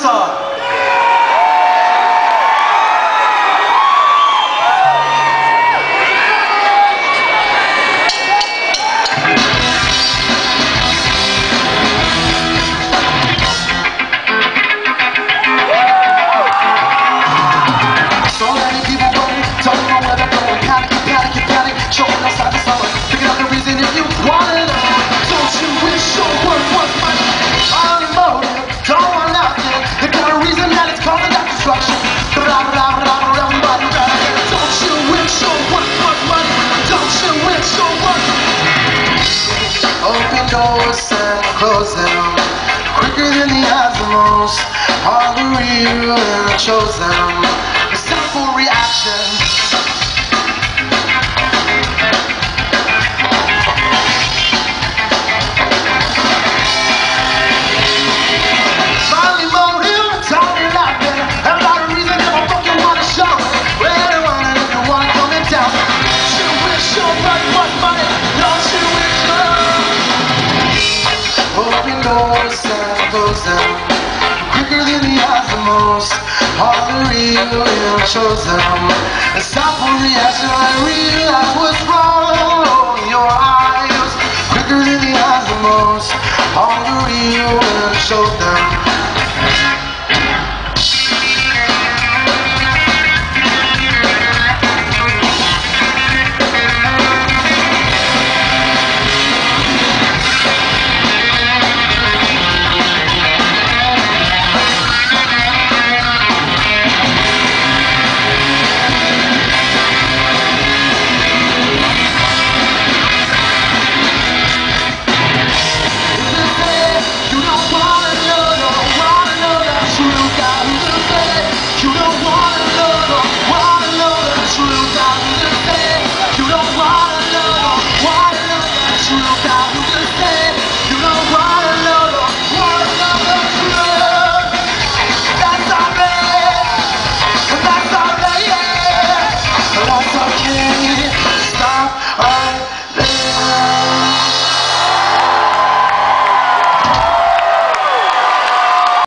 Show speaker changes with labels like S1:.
S1: Pakistan. Choking outside the summer. Figure out the reason if you want it bigger than the eyes. All the real and I chose them. chosen Quicker than the Osmos All the real I chose chosen. I stop on the answer I realize what's wrong.